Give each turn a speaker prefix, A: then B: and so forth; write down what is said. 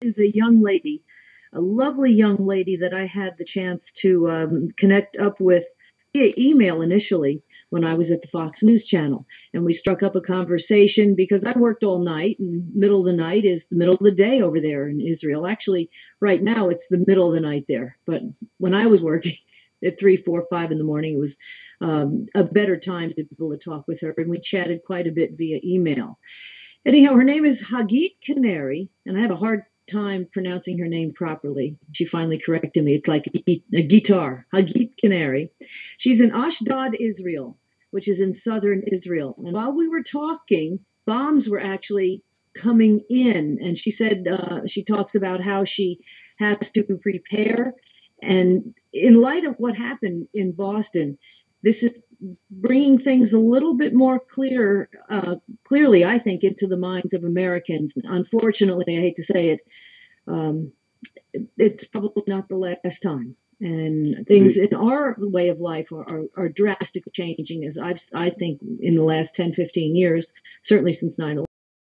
A: is a young lady, a lovely young lady that I had the chance to um, connect up with via email initially when I was at the Fox News Channel. And we struck up a conversation because I worked all night, and middle of the night is the middle of the day over there in Israel. Actually, right now it's the middle of the night there. But when I was working at three, four, five in the morning, it was um, a better time to be able to talk with her. And we chatted quite a bit via email. Anyhow, her name is Hagit Canary, and I have a hard time pronouncing her name properly. She finally corrected me. It's like a guitar, Hagit Canary. She's in Ashdod, Israel, which is in southern Israel. And while we were talking, bombs were actually coming in. And she said, uh, she talks about how she has to prepare. And in light of what happened in Boston, this is bringing things a little bit more clear, uh, clearly, I think, into the minds of Americans. Unfortunately, I hate to say it, um, it's probably not the last time. And things in our way of life are, are, are drastically changing, as I've, I think, in the last 10, 15 years, certainly since 9 11.